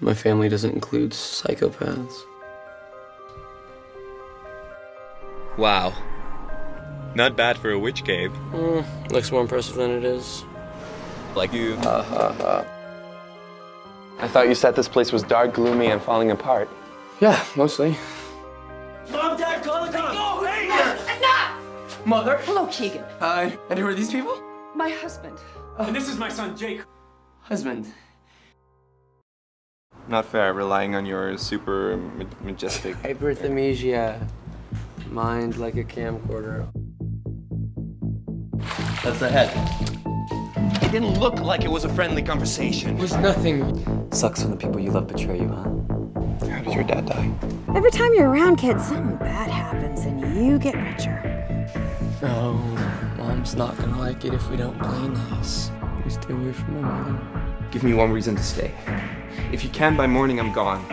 My family doesn't include psychopaths. Wow. Not bad for a witch cave. Mm, looks more impressive than it is. Like you. Ha ha ha. I thought you said this place was dark, gloomy, and falling apart. Yeah, mostly. Mom, Dad, call the cops! Go, hey! Enough! Mother? Hello, Keegan. Hi. And who are these people? My husband. And this is my son, Jake. Husband. Not fair, relying on your super ma- majestic. Hyperthymesia. Mind like a camcorder. That's the head. It didn't look like it was a friendly conversation. It was nothing. Sucks when the people you love betray you, huh? How did your dad die? Every time you're around, kids, something bad happens and you get richer. no mom's not gonna like it if we don't play nice. We stay away from my mother. Give me one reason to stay. If you can by morning, I'm gone.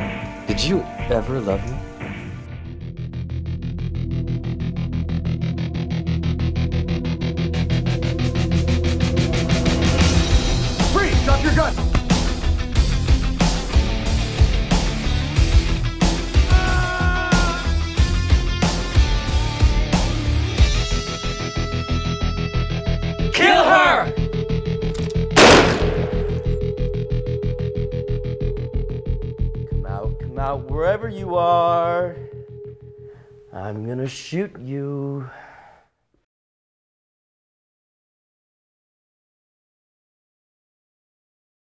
Did you ever love me? Out, wherever you are. I'm gonna shoot you.